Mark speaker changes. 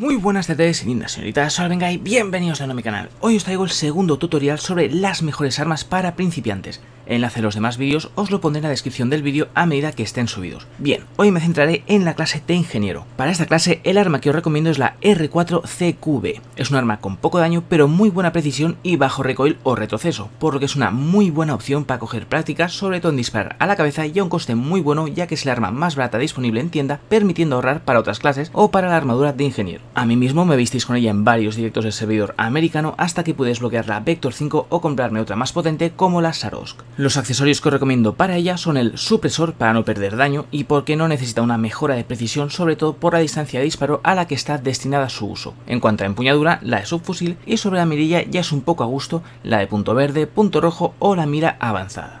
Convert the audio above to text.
Speaker 1: Muy buenas tardes, lindas señoritas, ahora venga y bienvenidos a mi canal. Hoy os traigo el segundo tutorial sobre las mejores armas para principiantes. Enlace a los demás vídeos os lo pondré en la descripción del vídeo a medida que estén subidos. Bien, hoy me centraré en la clase de ingeniero. Para esta clase el arma que os recomiendo es la R4CQB. Es un arma con poco daño pero muy buena precisión y bajo recoil o retroceso, por lo que es una muy buena opción para coger prácticas, sobre todo en disparar a la cabeza y a un coste muy bueno ya que es el arma más barata disponible en tienda, permitiendo ahorrar para otras clases o para la armadura de ingeniero. A mí mismo me visteis con ella en varios directos del servidor americano hasta que pude desbloquear la Vector 5 o comprarme otra más potente como la Sarosk. Los accesorios que os recomiendo para ella son el supresor para no perder daño y porque no necesita una mejora de precisión sobre todo por la distancia de disparo a la que está destinada su uso. En cuanto a empuñadura, la de subfusil y sobre la mirilla ya es un poco a gusto la de punto verde, punto rojo o la mira avanzada.